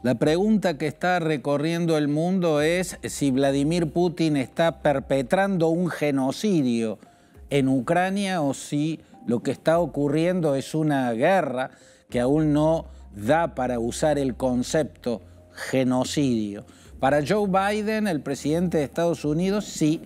La pregunta que está recorriendo el mundo es si Vladimir Putin está perpetrando un genocidio en Ucrania o si lo que está ocurriendo es una guerra que aún no da para usar el concepto genocidio. Para Joe Biden, el presidente de Estados Unidos, sí,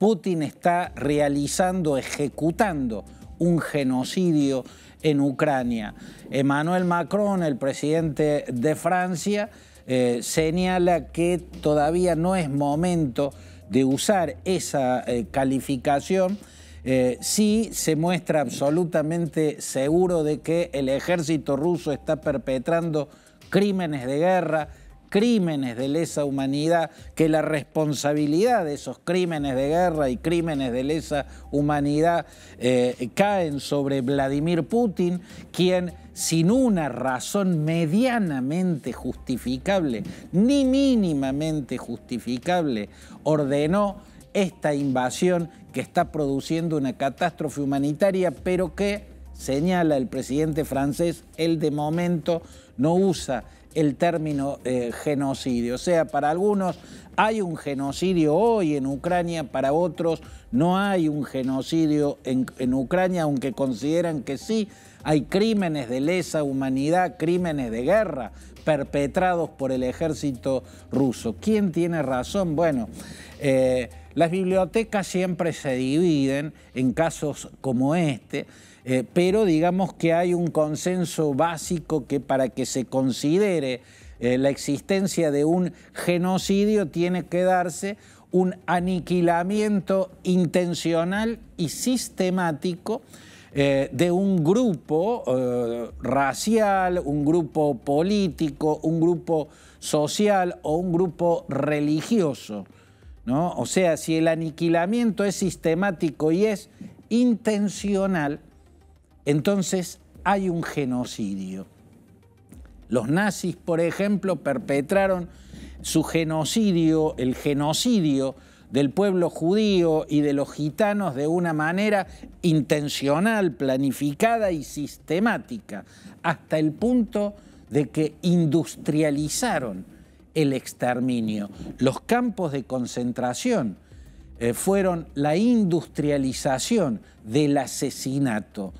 Putin está realizando, ejecutando un genocidio en Ucrania. Emmanuel Macron, el presidente de Francia, eh, señala que todavía no es momento de usar esa eh, calificación. Eh, sí se muestra absolutamente seguro de que el ejército ruso está perpetrando crímenes de guerra, crímenes de lesa humanidad, que la responsabilidad de esos crímenes de guerra y crímenes de lesa humanidad eh, caen sobre Vladimir Putin, quien sin una razón medianamente justificable, ni mínimamente justificable, ordenó esta invasión que está produciendo una catástrofe humanitaria, pero que, señala el presidente francés, él de momento no usa el término eh, genocidio. O sea, para algunos hay un genocidio hoy en Ucrania, para otros no hay un genocidio en, en Ucrania, aunque consideran que sí, hay crímenes de lesa humanidad, crímenes de guerra perpetrados por el ejército ruso. ¿Quién tiene razón? Bueno, eh, las bibliotecas siempre se dividen en casos como este. Eh, pero digamos que hay un consenso básico que para que se considere eh, la existencia de un genocidio tiene que darse un aniquilamiento intencional y sistemático eh, de un grupo racial, un grupo político, un grupo social o un grupo religioso. ¿no? O sea, si el aniquilamiento es sistemático y es intencional, entonces hay un genocidio. Los nazis, por ejemplo, perpetraron su genocidio, el genocidio del pueblo judío y de los gitanos de una manera intencional, planificada y sistemática, hasta el punto de que industrializaron el exterminio. Los campos de concentración eh, fueron la industrialización del asesinato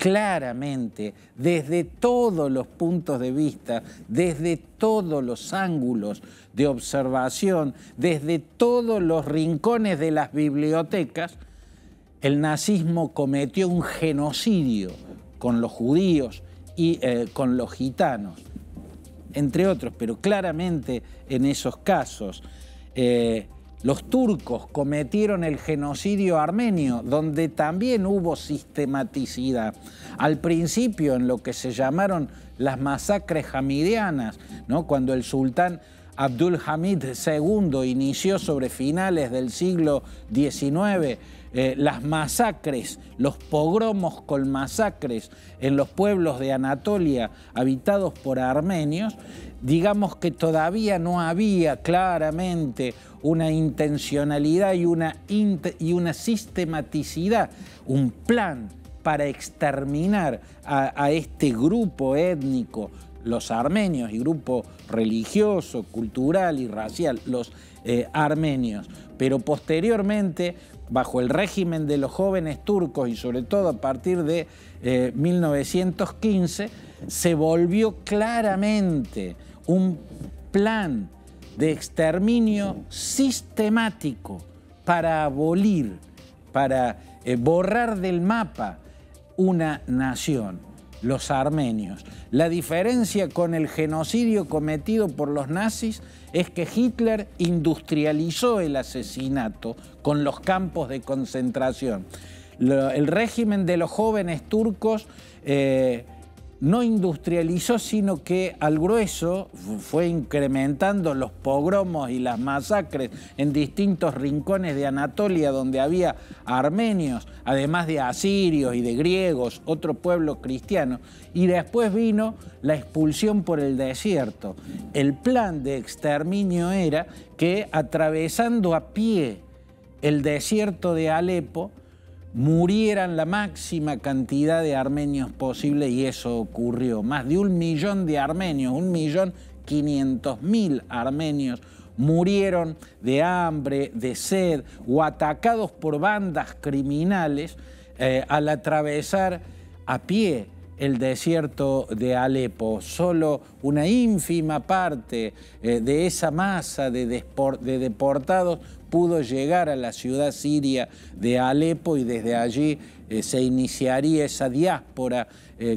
claramente, desde todos los puntos de vista, desde todos los ángulos de observación, desde todos los rincones de las bibliotecas, el nazismo cometió un genocidio con los judíos y eh, con los gitanos, entre otros, pero claramente en esos casos. Eh, los turcos cometieron el genocidio armenio, donde también hubo sistematicidad. Al principio, en lo que se llamaron las masacres hamidianas, ¿no? cuando el sultán Abdul Hamid II inició sobre finales del siglo XIX eh, las masacres, los pogromos con masacres en los pueblos de Anatolia habitados por armenios, digamos que todavía no había claramente una intencionalidad y una, y una sistematicidad, un plan para exterminar a, este grupo étnico, los armenios, y grupo religioso, cultural y racial, los eh, armenios. Pero posteriormente, bajo el régimen de los jóvenes turcos y sobre todo a partir de 1915, eh, se volvió claramente un plan de exterminio sistemático para abolir, para eh, borrar del mapa una nación, los armenios. La diferencia con el genocidio cometido por los nazis es que Hitler industrializó el asesinato con los campos de concentración. el régimen de los jóvenes turcos eh, no industrializó, sino que al grueso fue incrementando los pogromos y las masacres en distintos rincones de Anatolia donde había armenios, además de asirios y de griegos, otro pueblo cristiano, y después vino la expulsión por el desierto. El plan de exterminio era que atravesando a pie el desierto de Alepo, murieran la máxima cantidad de armenios posible y eso ocurrió. Más de un millón de armenios, un millón 500.000 armenios murieron de hambre, de sed o atacados por bandas criminales eh, al atravesar a pie el desierto de Alepo. Solo una ínfima parte eh, de esa masa de, deportados pudo llegar a la ciudad siria de Alepo y desde allí eh, se iniciaría esa diáspora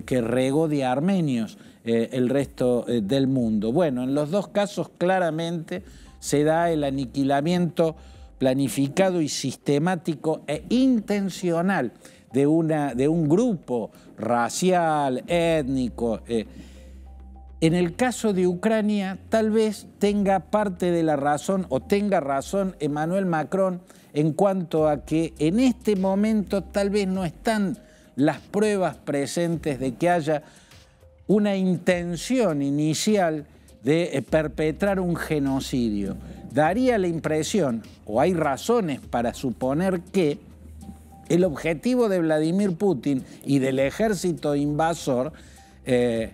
que regó de armenios el resto del mundo. Bueno, en los dos casos claramente se da el aniquilamiento planificado y sistemático e intencional de, una, de un grupo racial, étnico. Eh. En el caso de Ucrania, tal vez tenga parte de la razón o tenga razón Emmanuel Macron en cuanto a que en este momento tal vez no están las pruebas presentes de que haya una intención inicial de eh, perpetrar un genocidio. Daría la impresión, o hay razones para suponer que el objetivo de Vladimir Putin y del ejército invasor eh,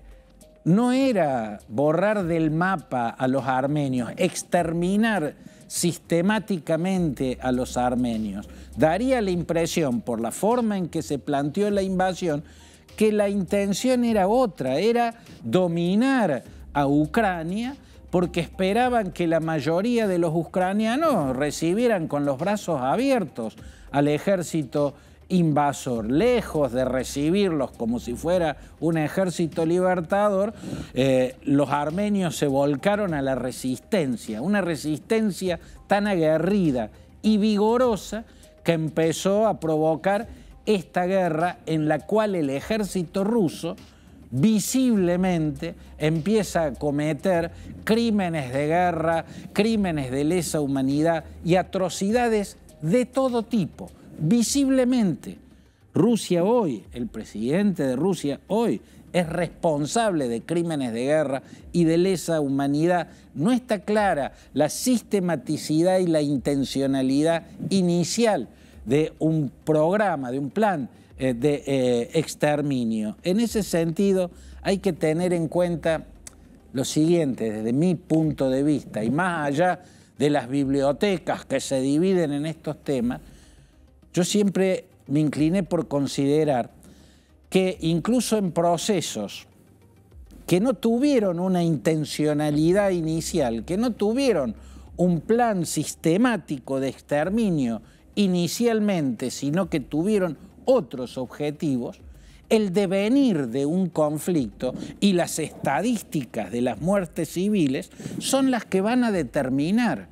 no era borrar del mapa a los armenios, exterminar sistemáticamente a los armenios. Daría la impresión, por la forma en que se planteó la invasión, que la intención era otra, era dominar a Ucrania porque esperaban que la mayoría de los ucranianos recibieran con los brazos abiertos al ejército invasor, lejos de recibirlos como si fuera un ejército libertador, eh, los armenios se volcaron a la resistencia, una resistencia tan aguerrida y vigorosa que empezó a provocar esta guerra en la cual el ejército ruso visiblemente empieza a cometer crímenes de guerra, crímenes de lesa humanidad y atrocidades de todo tipo, visiblemente. Rusia hoy, el presidente de Rusia hoy, es responsable de crímenes de guerra y de lesa humanidad. No está clara la sistematicidad y la intencionalidad inicial de un programa, de un plan eh, de eh, exterminio. En ese sentido, hay que tener en cuenta lo siguiente, desde mi punto de vista, y más allá de las bibliotecas que se dividen en estos temas, yo siempre me incliné por considerar que incluso en procesos que no tuvieron una intencionalidad inicial, que no tuvieron un plan sistemático de exterminio inicialmente, sino que tuvieron otros objetivos, el devenir de un conflicto y las estadísticas de las muertes civiles son las que van a determinar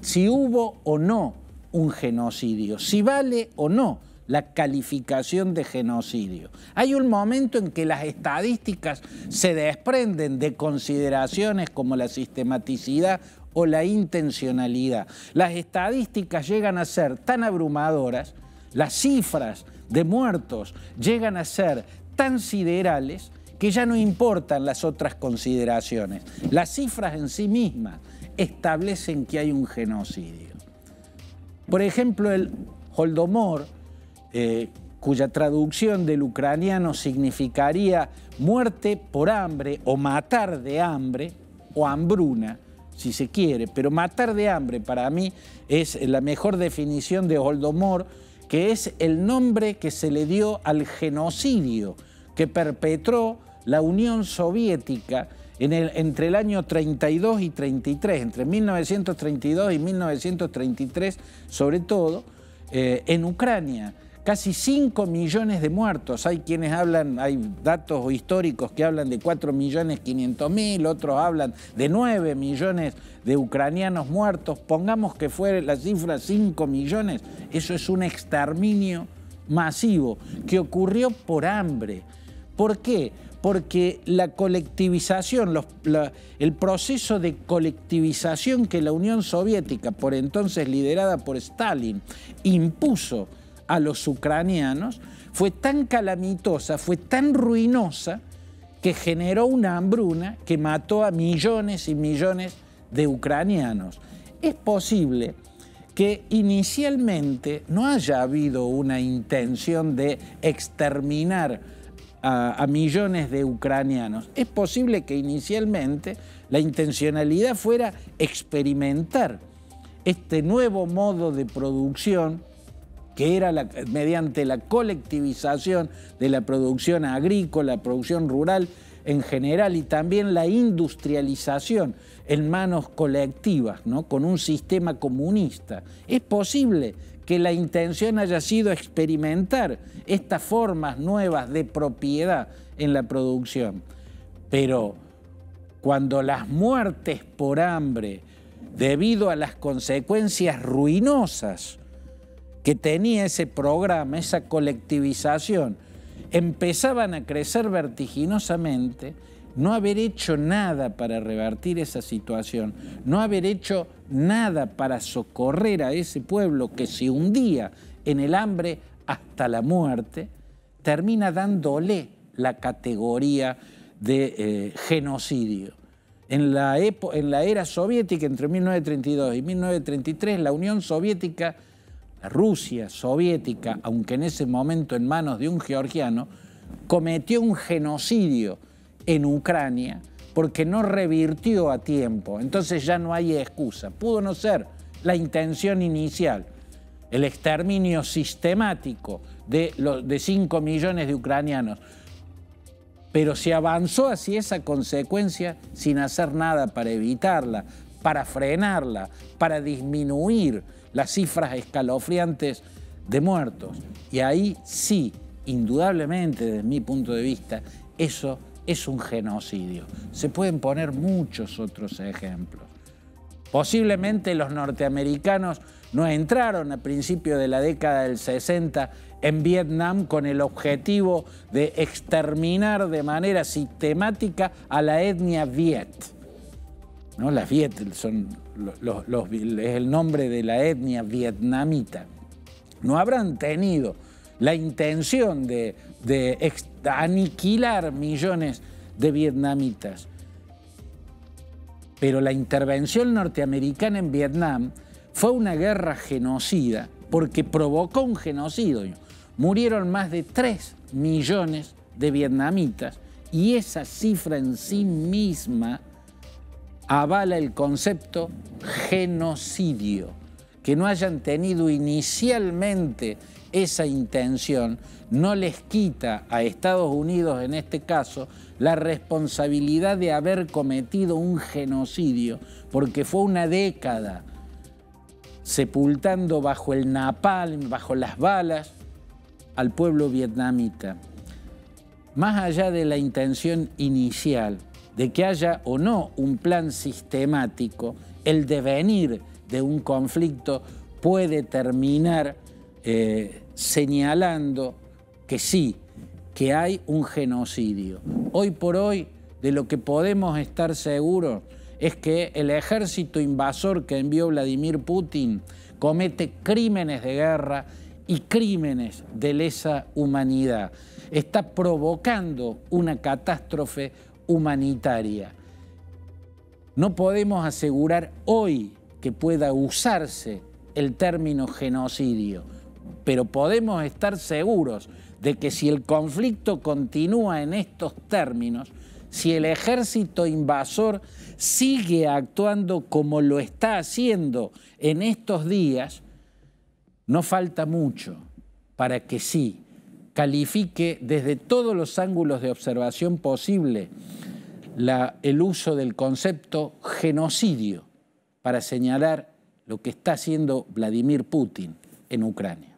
si hubo o no un genocidio, si vale o no la calificación de genocidio. Hay un momento en que las estadísticas se desprenden de consideraciones como la sistematicidad o la intencionalidad. Las estadísticas llegan a ser tan abrumadoras, las cifras de muertos llegan a ser tan siderales que ya no importan las otras consideraciones. Las cifras en sí mismas establecen que hay un genocidio. Por ejemplo, el Holdomor, eh, cuya traducción del ucraniano significaría muerte por hambre o matar de hambre o hambruna, si se quiere, pero matar de hambre para mí es la mejor definición de Holdomor, que es el nombre que se le dio al genocidio que perpetró la Unión Soviética entre el año 32 y 33, entre 1932 y 1933 sobre todo, eh, en Ucrania casi 5 millones de muertos. Hay quienes hablan, hay datos históricos que hablan de 4 millones 500 mil, otros hablan de 9 millones de ucranianos muertos. Pongamos que fuera la cifra 5 millones, eso es un exterminio masivo que ocurrió por hambre. ¿Por qué? Porque la colectivización, el proceso de colectivización que la Unión Soviética, por entonces liderada por Stalin, impuso a los ucranianos fue tan calamitosa, fue tan ruinosa, que generó una hambruna que mató a millones y millones de ucranianos. Es posible que inicialmente no haya habido una intención de exterminar a, millones de ucranianos. Es posible que inicialmente la intencionalidad fuera experimentar este nuevo modo de producción que era mediante la colectivización de la producción agrícola, producción rural en general y también la industrialización en manos colectivas, ¿no? con un sistema comunista. Es posible que la intención haya sido experimentar estas formas nuevas de propiedad en la producción. Pero cuando las muertes por hambre, debido a las consecuencias ruinosas que tenía ese programa, esa colectivización, empezaban a crecer vertiginosamente, no haber hecho nada para revertir esa situación, no haber hecho nada para socorrer a ese pueblo que se hundía en el hambre hasta la muerte, termina dándole la categoría de eh, genocidio. En la, en la era soviética, entre 1932 y 1933, la Unión Soviética, Rusia soviética, aunque en ese momento en manos de un georgiano, cometió un genocidio en Ucrania porque no revirtió a tiempo. Entonces ya no hay excusa. Pudo no ser la intención inicial, el exterminio sistemático de, los, de 5 millones de ucranianos, pero se avanzó hacia esa consecuencia sin hacer nada para evitarla, para frenarla, para disminuir las cifras escalofriantes de muertos. Y ahí sí, indudablemente desde mi punto de vista, eso es un genocidio. Se pueden poner muchos otros ejemplos. Posiblemente los norteamericanos no entraron a principios de la década del 60 en Vietnam con el objetivo de exterminar de manera sistemática a la etnia Viet. ¿No? Las Viet son es el nombre de la etnia vietnamita. No habrán tenido la intención de, aniquilar millones de vietnamitas. Pero la intervención norteamericana en Vietnam fue una guerra genocida porque provocó un genocidio. Murieron más de 3 millones de vietnamitas y esa cifra en sí misma avala el concepto genocidio. Que no hayan tenido inicialmente esa intención no les quita a Estados Unidos, en este caso, la responsabilidad de haber cometido un genocidio, porque fue una década sepultando bajo el napalm, bajo las balas, al pueblo vietnamita. Más allá de la intención inicial de que haya o no un plan sistemático, el devenir de un conflicto puede terminar eh, señalando que sí, que hay un genocidio. Hoy por hoy, de lo que podemos estar seguros es que el ejército invasor que envió Vladimir Putin comete crímenes de guerra y crímenes de lesa humanidad. Está provocando una catástrofe humanitaria. No podemos asegurar hoy que pueda usarse el término genocidio pero podemos estar seguros de que si el conflicto continúa en estos términos, si el ejército invasor sigue actuando como lo está haciendo en estos días, no falta mucho para que sí califique desde todos los ángulos de observación posible el uso del concepto genocidio para señalar lo que está haciendo Vladimir Putin en Ucrania.